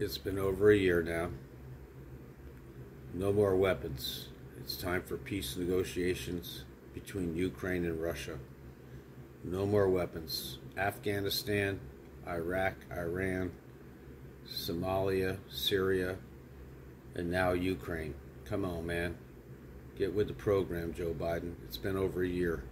It's been over a year now. No more weapons. It's time for peace negotiations between Ukraine and Russia. No more weapons. Afghanistan, Iraq, Iran, Somalia, Syria, and now Ukraine. Come on, man. Get with the program, Joe Biden. It's been over a year.